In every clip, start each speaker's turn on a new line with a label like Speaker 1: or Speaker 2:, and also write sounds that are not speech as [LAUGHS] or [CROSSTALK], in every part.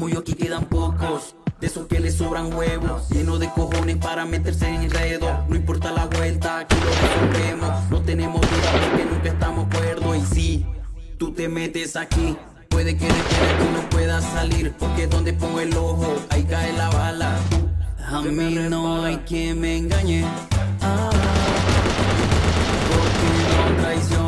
Speaker 1: Como yo aquí quedan pocos. De esos que le sobran huevos, lleno de cojones para meterse en enredo. No importa la vuelta, aquí lo resolvemos. No tenemos duda porque nunca estamos cuerdos. Y si tú te metes aquí, puede que de aquí no puedas salir. Porque donde pongo el ojo, ahí cae la bala. A mí no hay quien me engañe. Ah, porque no traiciono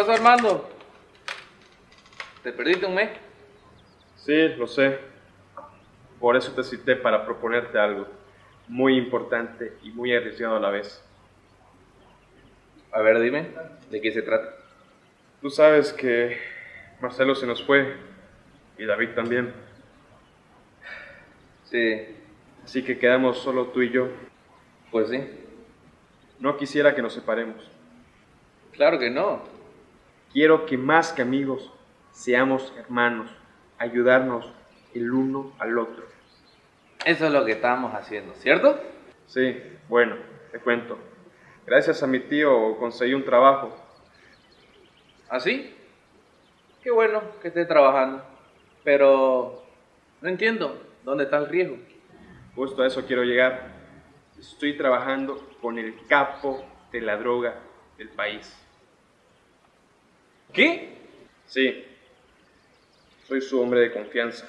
Speaker 2: pasó, Armando? ¿Te perdiste un mes?
Speaker 3: Sí, lo sé. Por eso te cité para proponerte algo muy importante y muy arriesgado a la vez.
Speaker 2: A ver, dime, ¿de qué se trata?
Speaker 3: Tú sabes que Marcelo se nos fue y David también.
Speaker 2: Sí,
Speaker 3: Así que quedamos solo tú y yo.
Speaker 2: pues sí.
Speaker 3: No quisiera que nos separemos.
Speaker 2: Claro que no.
Speaker 3: Quiero que más que amigos seamos hermanos, ayudarnos el uno al otro.
Speaker 2: Eso es lo que estamos haciendo, ¿cierto?
Speaker 3: Sí, bueno, te cuento. Gracias a mi tío conseguí un trabajo.
Speaker 2: ¿Así? Qué bueno que esté trabajando. Pero no entiendo, ¿dónde está el riesgo?
Speaker 3: Justo a eso quiero llegar. Estoy trabajando con el capo de la droga del país.
Speaker 2: ¿Qué?
Speaker 3: Sí, soy su hombre de confianza.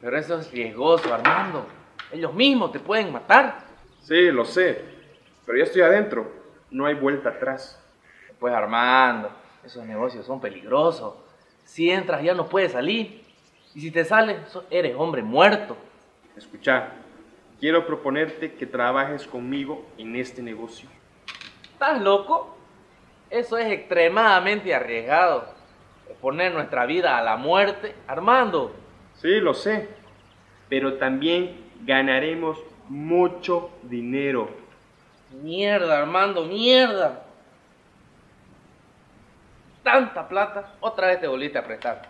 Speaker 2: Pero eso es riesgoso, Armando. Ellos mismos te pueden matar.
Speaker 3: Sí, lo sé, pero ya estoy adentro. No hay vuelta atrás.
Speaker 2: Pues Armando, esos negocios son peligrosos. Si entras ya no puedes salir. Y si te sales, eres hombre muerto.
Speaker 3: Escucha, quiero proponerte que trabajes conmigo en este negocio.
Speaker 2: ¿Estás loco? Eso es extremadamente arriesgado. Poner nuestra vida a la muerte. Armando,
Speaker 3: Sí, lo sé, pero también ganaremos mucho dinero.
Speaker 2: mierda, Armando, mierda. Tanta plata, otra vez te volviste a prestar.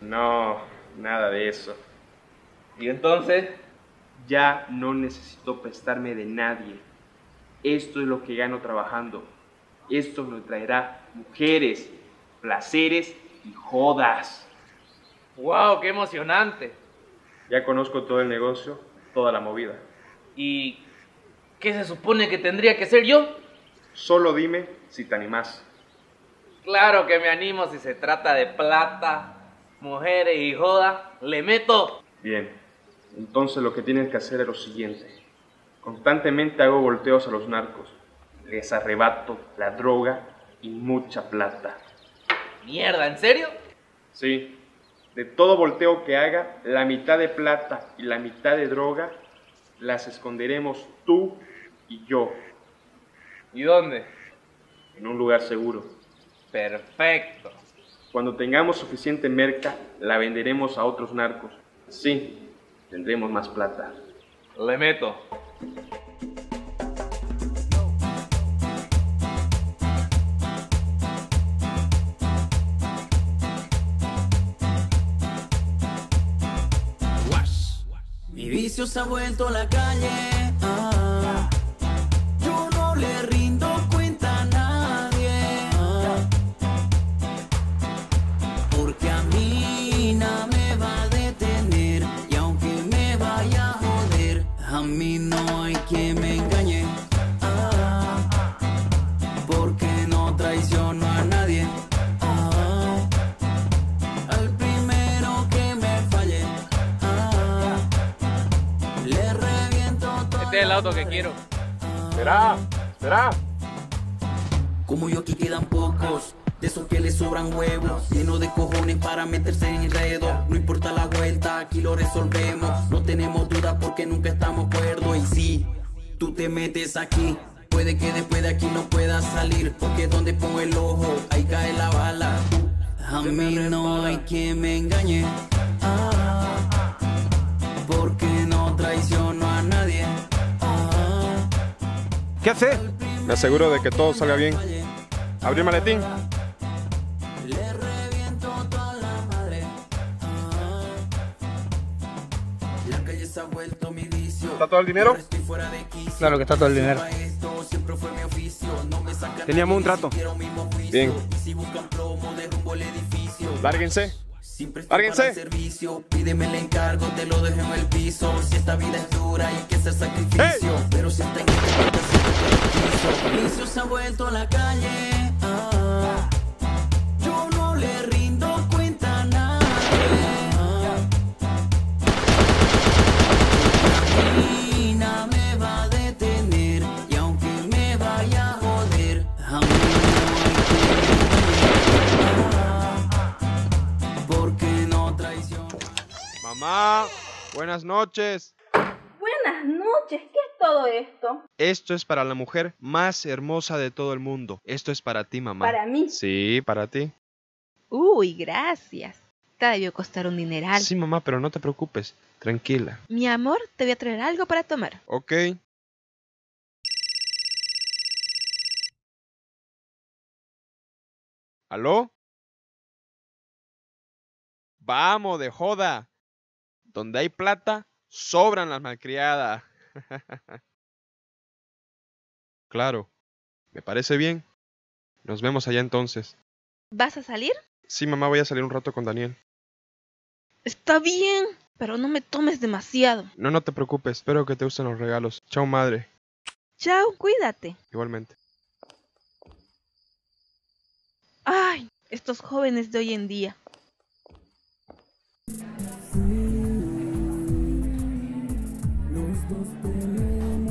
Speaker 3: No, nada de eso.
Speaker 2: Y entonces,
Speaker 3: Ya no necesito prestarme de nadie. Esto es lo que gano trabajando. Esto me traerá mujeres, placeres y jodas.
Speaker 2: wow, qué emocionante.
Speaker 3: Ya conozco todo el negocio, toda la movida.
Speaker 2: ¿Y qué se supone que tendría que ser yo?
Speaker 3: Solo dime si te animás.
Speaker 2: Claro que me animo si se trata de plata, mujeres y joda. Le meto.
Speaker 3: Bien, entonces lo que tienes que hacer es lo siguiente. Constantemente hago volteos a los narcos. Les arrebato la droga y mucha plata.
Speaker 2: Mierda, ¿en serio?
Speaker 3: Sí, de todo volteo que haga, la mitad de plata y la mitad de droga las esconderemos tú y yo
Speaker 2: ¿Y dónde?
Speaker 3: en un lugar seguro.
Speaker 2: Perfecto.
Speaker 3: Cuando tengamos suficiente merca, la venderemos a otros narcos. Sí, tendremos más plata.
Speaker 2: Le meto.
Speaker 1: Se ha vuelto la calle.
Speaker 2: Auto que quiero.
Speaker 3: Espera, espera.
Speaker 1: Como yo aquí quedan pocos. De esos que le sobran huevos, lleno de cojones para meterse en enredo. No importa la vuelta, aquí lo resolvemos. No tenemos duda porque nunca estamos cuerdos. Y si tú te metes aquí, puede que después de aquí no puedas salir. Porque donde pongo el ojo, ahí cae la bala. A mí no hay quien me engañe. Ah,
Speaker 4: ¿Qué hace?
Speaker 3: Me aseguro de que todo salga bien. Abrí el maletín. ¿Está todo el dinero?
Speaker 5: Claro que está todo el dinero.
Speaker 3: Teníamos un trato. Bien. Lárguense. Lárguense.
Speaker 1: servicio, pídeme el encargo, te lo dejo en el piso. Si esta vida es dura, hay que hacer sacrificio. Pero si está en este Vicio se ha vuelto a la calle. ah.
Speaker 3: Buenas noches.
Speaker 6: Buenas noches, ¿qué es todo esto?
Speaker 3: Esto es para la mujer más hermosa de todo el mundo. Esto es para ti, mamá.
Speaker 6: Para mí.
Speaker 3: Sí, para ti.
Speaker 6: Uy, gracias. Te debió costar un dineral.
Speaker 3: Sí, mamá, pero no te preocupes. Tranquila.
Speaker 6: Mi amor, te voy a traer algo para tomar.
Speaker 3: Ok. ¿Aló? Vamos, de joda. Donde hay plata, sobran las malcriadas. [LAUGHS] claro. Me parece bien. Nos vemos allá entonces.
Speaker 6: ¿Vas a salir?
Speaker 3: Sí, mamá, voy a salir un rato con Daniel.
Speaker 6: Está bien, pero no me tomes demasiado.
Speaker 3: No, no te preocupes. Espero que te gusten los regalos. Chao, madre.
Speaker 6: Chao, cuídate.
Speaker 3: Igualmente.
Speaker 6: Ay, estos jóvenes de hoy en día.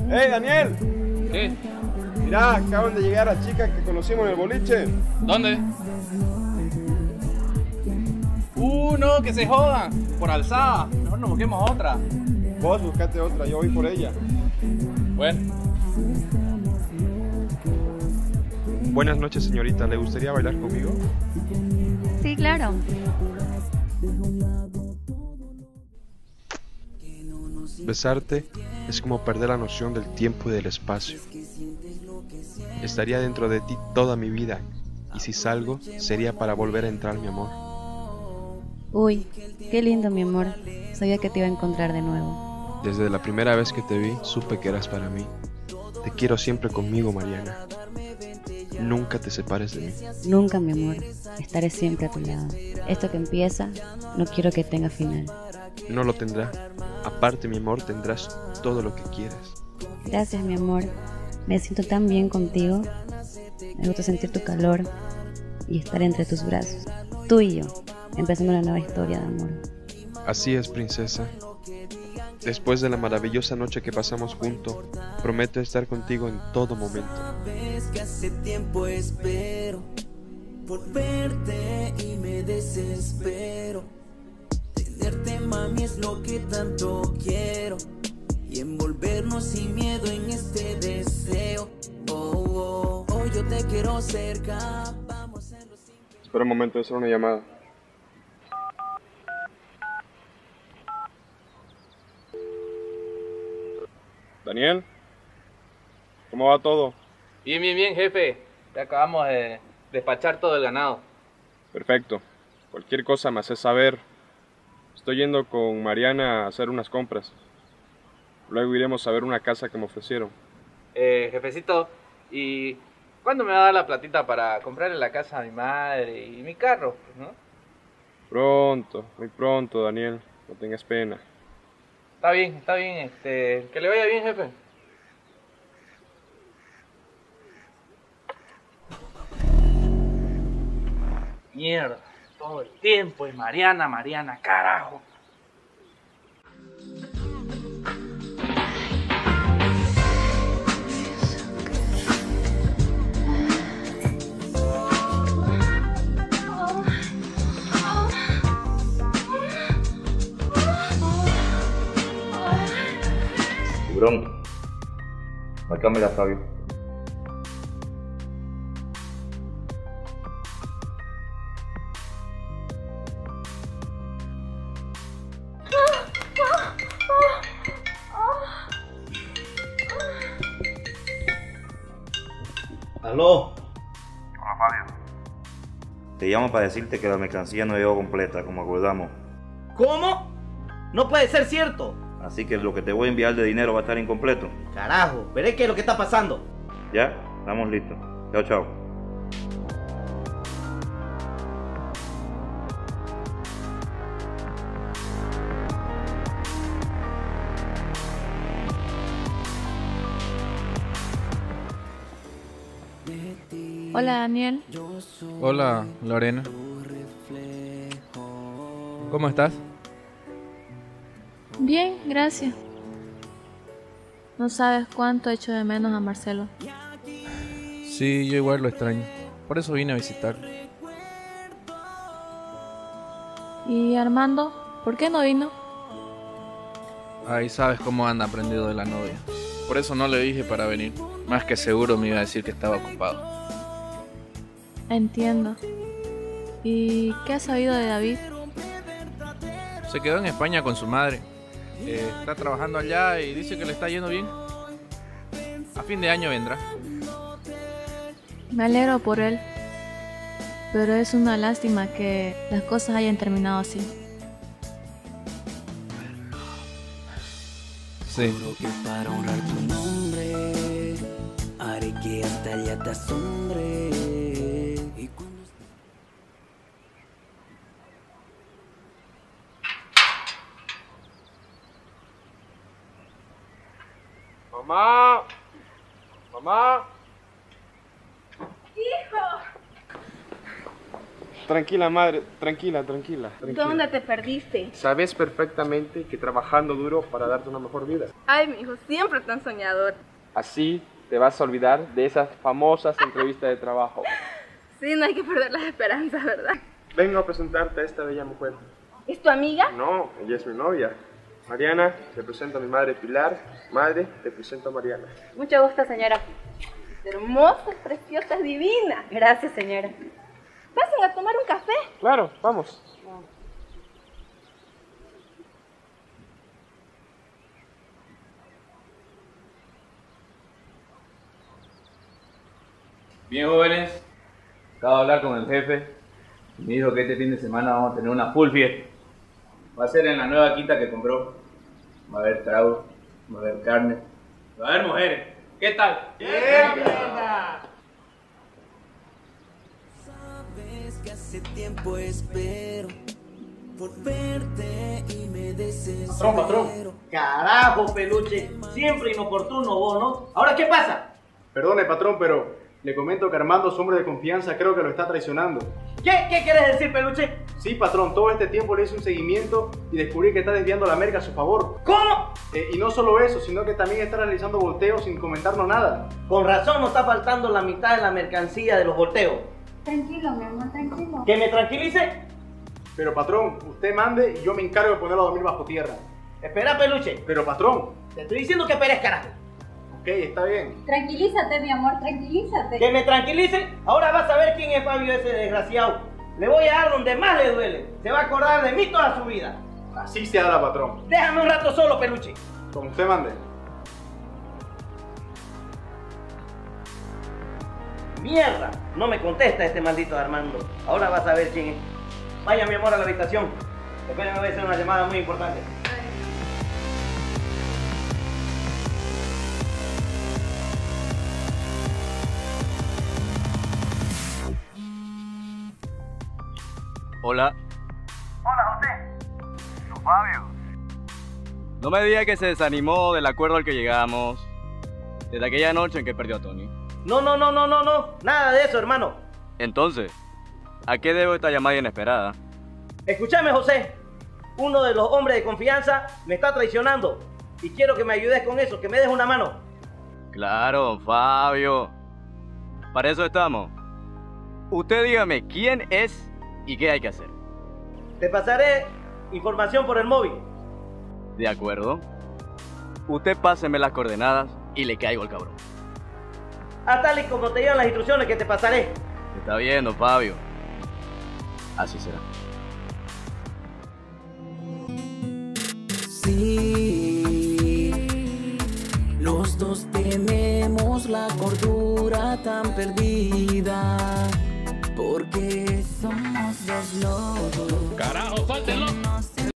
Speaker 3: ¡Hey, Daniel!
Speaker 2: ¿Qué?
Speaker 3: Mira, acaban de llegar a chicas que conocimos en el boliche.
Speaker 2: ¿Dónde? Uh, no, que se jodan. Por alzada. Mejor nos busquemos otra.
Speaker 3: Vos buscate otra, yo voy por ella.
Speaker 2: Bueno,
Speaker 3: Buenas noches, señorita. ¿Le gustaría bailar conmigo?
Speaker 7: Sí, claro.
Speaker 3: Besarte es como perder la noción del tiempo y del espacio. Estaría dentro de ti toda mi vida y si salgo sería para volver a entrar, mi amor.
Speaker 7: Uy, qué lindo, mi amor. Sabía que te iba a encontrar de nuevo.
Speaker 3: Desde la primera vez que te vi, supe que eras para mí. Te quiero siempre conmigo, Mariana. Nunca te separes de mí.
Speaker 7: Nunca, mi amor. Estaré siempre a tu lado. Esto que empieza, no quiero que tenga final.
Speaker 3: No lo tendrá. Aparte, mi amor, tendrás todo lo que quieras.
Speaker 7: Gracias, mi amor. Me siento tan bien contigo. Me gusta sentir tu calor y estar entre tus brazos. Tú y yo, empezando una nueva historia de amor.
Speaker 3: Así es, princesa. Después de la maravillosa noche que pasamos juntos, prometo estar contigo en todo momento.
Speaker 1: Sabes que hace tiempo espero por verte y me desespero. Mami, es lo que tanto quiero. Y envolvernos sin miedo en este deseo. Oh, oh, oh, yo te quiero cerca. Vamos a hacerlo sin
Speaker 3: Espera un momento, es una llamada. Daniel, ¿cómo va todo?
Speaker 2: bien, bien, bien, jefe. Ya acabamos de despachar todo el ganado.
Speaker 3: Perfecto. Cualquier cosa me haces saber. Estoy yendo con Mariana a hacer unas compras. Luego iremos a ver una casa que me ofrecieron.
Speaker 2: Eh, jefecito, ¿y cuándo me va a dar la platita para comprarle la casa a mi madre y mi carro? pues, ¿no?
Speaker 3: Pronto, muy pronto, Daniel. No tengas pena.
Speaker 2: Está bien, está bien. Este, que le vaya bien, jefe. Mierda, todo el tiempo es Mariana, Mariana, carajo.
Speaker 8: Tiburón, marcame la Fabio. Aló.
Speaker 9: Hola Fabio.
Speaker 8: Te llamo para decirte que la mercancía no llegó completa, como acordamos.
Speaker 10: ¿Cómo? No puede ser cierto.
Speaker 8: Así que lo que te voy a enviar de dinero va a estar incompleto.
Speaker 10: Carajo, veré qué es lo que está pasando.
Speaker 8: ¿Ya? Estamos listos. Chao, chao.
Speaker 11: Hola Daniel.
Speaker 12: Hola Lorena. ¿Cómo estás?
Speaker 11: Bien, gracias. No sabes cuánto echo de menos a Marcelo.
Speaker 12: Sí, yo igual lo extraño. Por eso vine a visitar.
Speaker 11: ¿Y Armando? ¿Por qué no vino?
Speaker 12: Ahí sabes cómo anda aprendido de la novia. Por eso no le dije para venir. Más que seguro me iba a decir que estaba ocupado.
Speaker 11: Entiendo. ¿Y qué has sabido de David?
Speaker 12: Se quedó en España con su madre. Eh, está trabajando allá y dice que le está yendo bien. A fin de año vendrá.
Speaker 11: Me alegro por él. Pero es una lástima que las cosas hayan terminado así.
Speaker 12: Sí.
Speaker 1: Juro que para honrar tu nombre haré que hasta ella te asombre. Y cuando
Speaker 3: Mamá. Mamá.
Speaker 13: ¡Hijo!
Speaker 3: Tranquila, madre. Tranquila, tranquila. tranquila.
Speaker 13: ¿Dónde te perdiste?
Speaker 3: Sabes perfectamente que trabajando duro para darte una mejor vida.
Speaker 13: Ay, mi hijo, siempre tan soñador.
Speaker 3: Así te vas a olvidar de esas famosas entrevistas de trabajo. [LAUGHS]
Speaker 13: Sí, no hay que perder las esperanzas, ¿verdad?
Speaker 3: Vengo a presentarte a esta bella mujer.
Speaker 13: ¿Es tu amiga?
Speaker 3: No, ella es mi novia. Mariana, te presento a mi madre Pilar. Madre, te presento a Mariana.
Speaker 13: Mucho gusto, señora. Hermosa, preciosa, divina. Gracias, señora. ¿Pasan a tomar un café?
Speaker 3: Claro, vamos.
Speaker 2: Bien, jóvenes. Acabo de hablar con el jefe. y Me dijo que este fin de semana vamos a tener una full fiesta. Va a ser en la nueva quinta que compró. Va a haber trago, va a haber carne, va a haber mujeres. ¿Qué tal?
Speaker 1: Sabes que hace tiempo espero por verte y me desespero.
Speaker 10: Patrón, patrón. Carajo, peluche. Siempre inoportuno vos, ¿no? ¿Ahora qué pasa?
Speaker 14: Perdone, patrón, pero le comento que Armando, su hombre de confianza, creo que lo está traicionando.
Speaker 10: ¿Qué, qué quieres decir, peluche?
Speaker 14: Sí, patrón, todo este tiempo le hice un seguimiento y descubrí que está desviando la merca a su favor.
Speaker 10: ¿Cómo?
Speaker 14: Eh, y no solo eso, sino que también está realizando volteos sin comentarnos nada.
Speaker 10: Con razón nos está faltando la mitad de la mercancía de los volteos.
Speaker 5: Tranquilo, mi amor, tranquilo.
Speaker 10: ¿Que me tranquilice?
Speaker 14: Pero patrón, usted mande y yo me encargo de ponerlo a dormir bajo tierra.
Speaker 10: Espera, peluche.
Speaker 14: Pero patrón.
Speaker 10: Te estoy diciendo que esperes, carajo.
Speaker 14: Ok, está bien.
Speaker 5: Tranquilízate, mi amor, tranquilízate.
Speaker 10: ¿Que me tranquilice? Ahora vas a ver quién es Fabio ese desgraciado. Le voy a dar donde más le duele. Se va a acordar de mí toda su vida.
Speaker 14: Así se habla, patrón.
Speaker 10: Déjame un rato solo, peluche.
Speaker 14: Como usted mande.
Speaker 10: Mierda, no me contesta este maldito Armando. Ahora vas a ver quién es. Vaya, mi amor, a la habitación. Espérenme, voy a hacer una llamada muy importante.
Speaker 15: Hola.
Speaker 16: Hola, José. Don Fabio.
Speaker 15: No me diga que se desanimó del acuerdo al que llegamos desde aquella noche en que perdió a Tony.
Speaker 10: No, no, no, no, no, no. Nada de eso, hermano.
Speaker 15: Entonces, ¿a qué debo esta llamada inesperada?
Speaker 10: Escúchame, José. Uno de los hombres de confianza me está traicionando. Y quiero que me ayudes con eso, que me des una mano.
Speaker 15: Claro, don Fabio. Para eso estamos. Usted dígame quién es y qué hay que hacer.
Speaker 10: Te pasaré información por el móvil.
Speaker 15: De acuerdo. Usted páseme las coordenadas y le caigo al cabrón.
Speaker 10: A tal y como te llegan las instrucciones que te pasaré.
Speaker 15: Está bien, don Fabio. Así será.
Speaker 1: Sí, los dos tenemos la cordura tan perdida. Porque somos
Speaker 17: Carajo, suéltenlo.